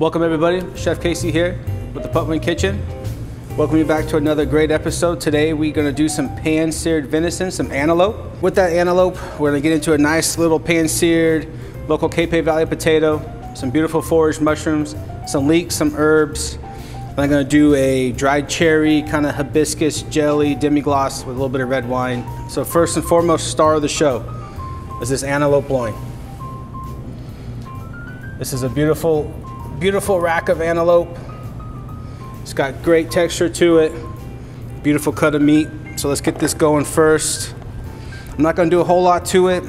Welcome everybody, Chef Casey here with the Putman Kitchen. Welcome you back to another great episode. Today we're gonna do some pan-seared venison, some antelope. With that antelope, we're gonna get into a nice little pan-seared local Capay Valley potato, some beautiful foraged mushrooms, some leeks, some herbs. I'm gonna do a dried cherry, kind of hibiscus jelly demi-glace with a little bit of red wine. So first and foremost, star of the show is this antelope loin. This is a beautiful, beautiful rack of antelope. It's got great texture to it. Beautiful cut of meat. So let's get this going first. I'm not gonna do a whole lot to it.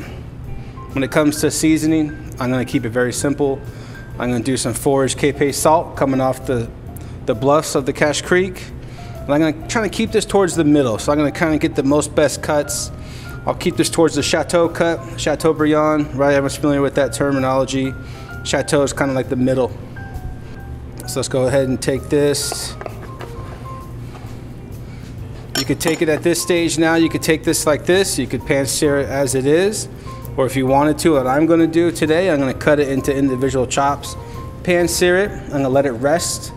When it comes to seasoning, I'm gonna keep it very simple. I'm gonna do some foraged Capay salt coming off the, the bluffs of the Cache Creek. And I'm gonna try to keep this towards the middle. So I'm gonna kind of get the most best cuts. I'll keep this towards the Chateau cut, Chateaubriand, right? Everyone's familiar with that terminology. Chateau is kind of like the middle. So let's go ahead and take this. You could take it at this stage now. You could take this like this. You could pan sear it as it is. Or if you wanted to, what I'm gonna do today, I'm gonna cut it into individual chops, pan sear it. I'm gonna let it rest.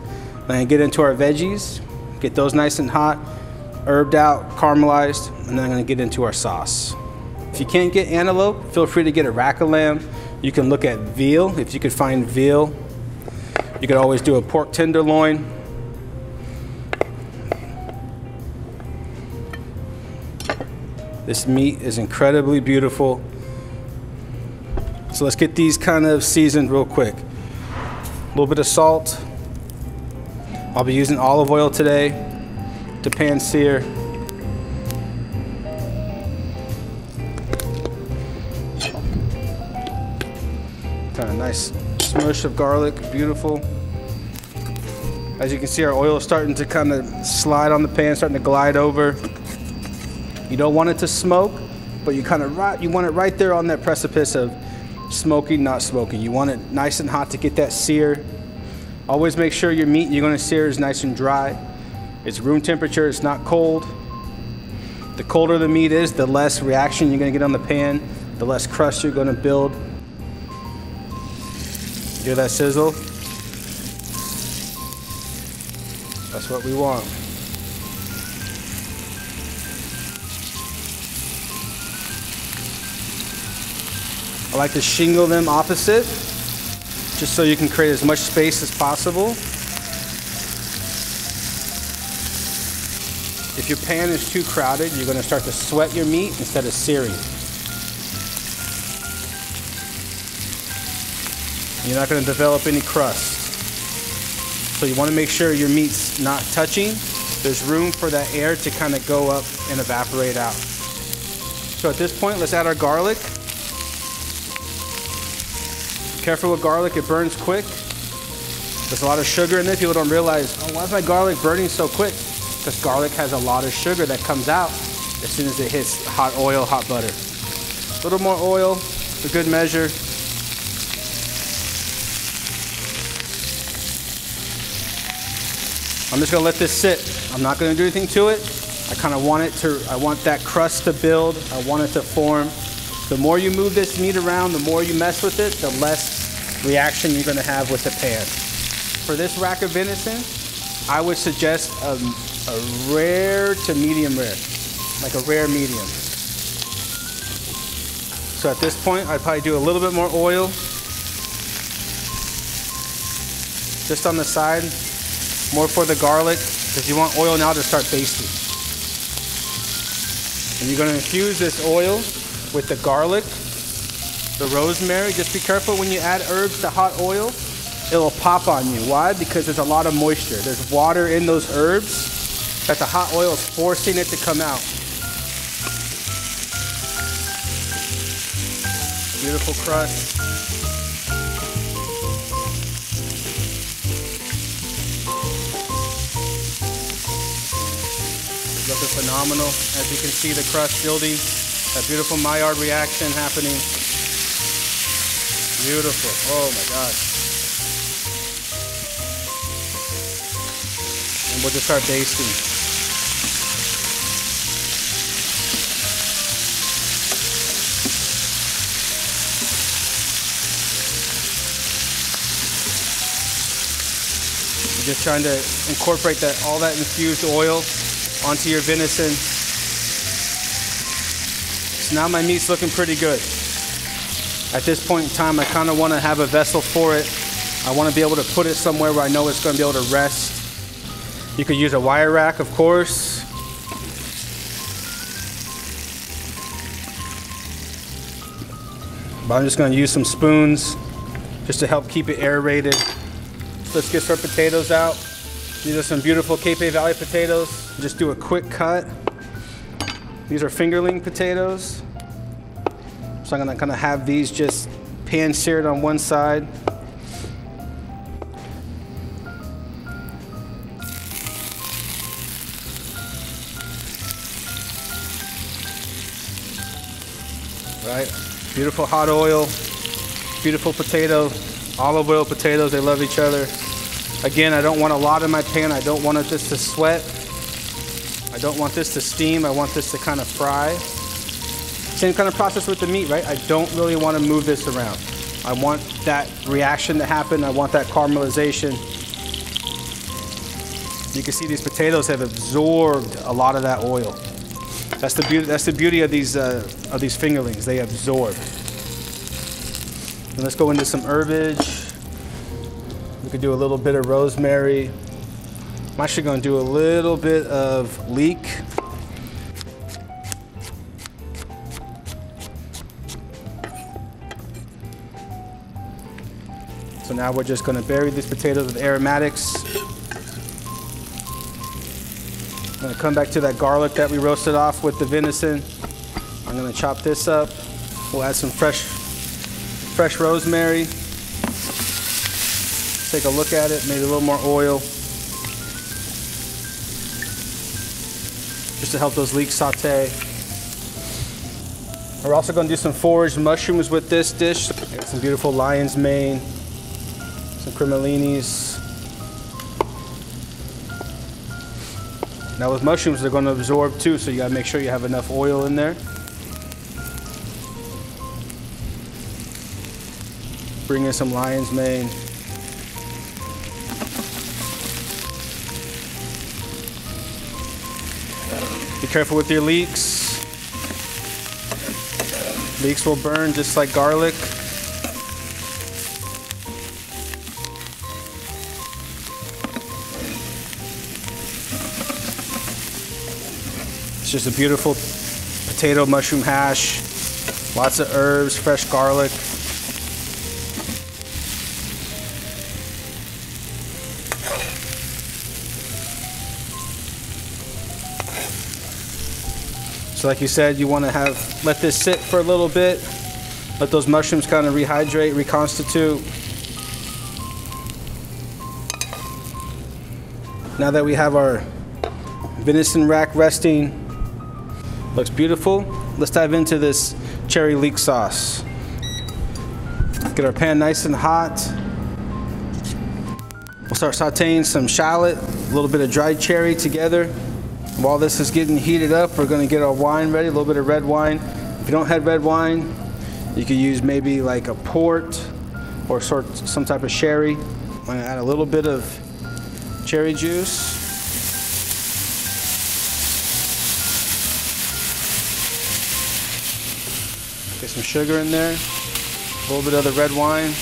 Gonna get into our veggies, get those nice and hot, herbed out, caramelized, and then I'm gonna get into our sauce. If you can't get antelope, feel free to get a rack of lamb you can look at veal, if you could find veal. You could always do a pork tenderloin. This meat is incredibly beautiful. So let's get these kind of seasoned real quick. A little bit of salt. I'll be using olive oil today to pan sear. Kind of nice smush of garlic, beautiful. As you can see, our oil is starting to kind of slide on the pan, starting to glide over. You don't want it to smoke, but you kind of right, you want it right there on that precipice of smoking, not smoking. You want it nice and hot to get that sear. Always make sure your meat you're gonna sear is nice and dry. It's room temperature, it's not cold. The colder the meat is, the less reaction you're gonna get on the pan, the less crust you're gonna build. Hear that sizzle? That's what we want. I like to shingle them opposite, just so you can create as much space as possible. If your pan is too crowded, you're gonna start to sweat your meat instead of searing. You're not gonna develop any crust. So you wanna make sure your meat's not touching. There's room for that air to kind of go up and evaporate out. So at this point, let's add our garlic. Careful with garlic, it burns quick. There's a lot of sugar in there. People don't realize, oh, why is my garlic burning so quick? Because garlic has a lot of sugar that comes out as soon as it hits hot oil, hot butter. A little more oil, a good measure. I'm just gonna let this sit. I'm not gonna do anything to it. I kind of want it to, I want that crust to build. I want it to form. The more you move this meat around, the more you mess with it, the less reaction you're gonna have with the pan. For this rack of venison, I would suggest a, a rare to medium rare, like a rare medium. So at this point, I'd probably do a little bit more oil, just on the side, more for the garlic, because you want oil now to start basting. And you're gonna infuse this oil with the garlic, the rosemary. Just be careful when you add herbs to hot oil, it'll pop on you. Why? Because there's a lot of moisture. There's water in those herbs that the hot oil is forcing it to come out. Beautiful crust. Looking phenomenal. As you can see the crust building, that beautiful Maillard reaction happening. Beautiful, oh my gosh. And we'll just start basting. just trying to incorporate that all that infused oil onto your venison. So now my meat's looking pretty good. At this point in time, I kind of want to have a vessel for it. I want to be able to put it somewhere where I know it's going to be able to rest. You could use a wire rack, of course. But I'm just going to use some spoons just to help keep it aerated. Let's get our potatoes out. These are some beautiful Capay Valley potatoes. Just do a quick cut. These are fingerling potatoes. So I'm gonna kind of have these just pan seared on one side. Right, beautiful hot oil, beautiful potato, olive oil potatoes, they love each other. Again, I don't want a lot in my pan. I don't want this to sweat. I don't want this to steam. I want this to kind of fry. Same kind of process with the meat, right? I don't really want to move this around. I want that reaction to happen. I want that caramelization. You can see these potatoes have absorbed a lot of that oil. That's the beauty. That's the beauty of these uh, of these fingerlings. They absorb. And let's go into some herbage. We could do a little bit of rosemary. I'm actually going to do a little bit of leek. So now we're just gonna bury these potatoes with aromatics. I'm gonna come back to that garlic that we roasted off with the venison. I'm gonna chop this up. We'll add some fresh, fresh rosemary. Take a look at it, maybe a little more oil. Just to help those leeks saute. We're also gonna do some foraged mushrooms with this dish. Got some beautiful lion's mane some cremellinis. Now with mushrooms, they're going to absorb too, so you got to make sure you have enough oil in there. Bring in some lion's mane. Careful with your leeks. Leeks will burn just like garlic. It's just a beautiful potato mushroom hash. Lots of herbs, fresh garlic. So like you said, you want to have, let this sit for a little bit. Let those mushrooms kind of rehydrate, reconstitute. Now that we have our venison rack resting, Looks beautiful. Let's dive into this cherry leek sauce. Get our pan nice and hot. We'll start sauteing some shallot, a little bit of dried cherry together. While this is getting heated up, we're gonna get our wine ready, a little bit of red wine. If you don't have red wine, you could use maybe like a port or sort some type of sherry. I'm gonna add a little bit of cherry juice. Get some sugar in there, a little bit of the red wine.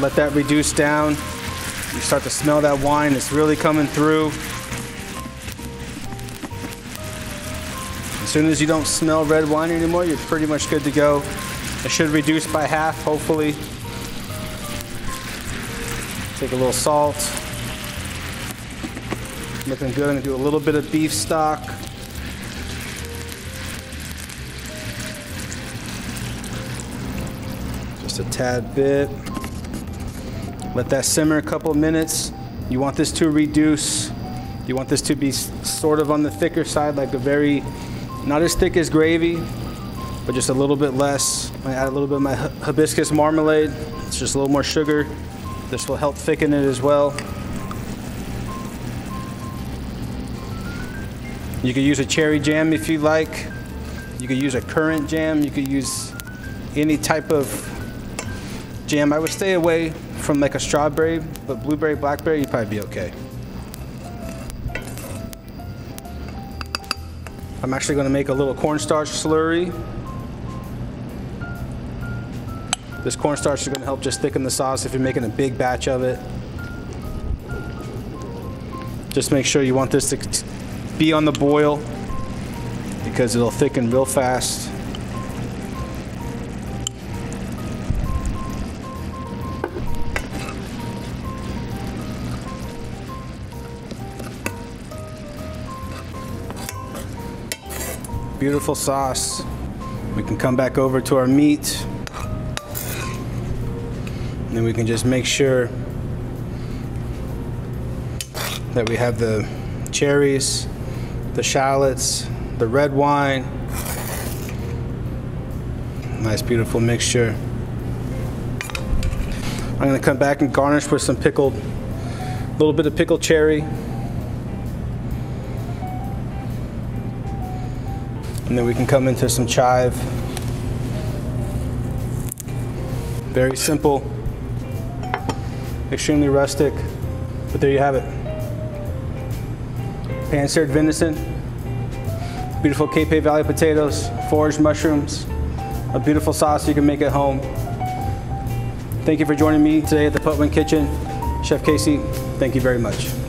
Let that reduce down. You start to smell that wine, it's really coming through. As soon as you don't smell red wine anymore, you're pretty much good to go. It should reduce by half, hopefully. Take a little salt. Looking good. I'm gonna do a little bit of beef stock. just a tad bit. Let that simmer a couple minutes. You want this to reduce. You want this to be sort of on the thicker side, like a very, not as thick as gravy, but just a little bit less. I add a little bit of my hibiscus marmalade. It's just a little more sugar. This will help thicken it as well. You could use a cherry jam if you like. You could use a currant jam. You could use any type of jam. I would stay away from like a strawberry, but blueberry, blackberry, you'd probably be okay. I'm actually gonna make a little cornstarch slurry. This cornstarch is gonna help just thicken the sauce if you're making a big batch of it. Just make sure you want this to be on the boil because it'll thicken real fast. Beautiful sauce. We can come back over to our meat. And then we can just make sure that we have the cherries, the shallots, the red wine. Nice, beautiful mixture. I'm gonna come back and garnish with some pickled, a little bit of pickled cherry. And then we can come into some chive. Very simple, extremely rustic, but there you have it. Pan-seared venison, beautiful Capay Valley potatoes, foraged mushrooms, a beautiful sauce you can make at home. Thank you for joining me today at the Putman Kitchen. Chef Casey, thank you very much.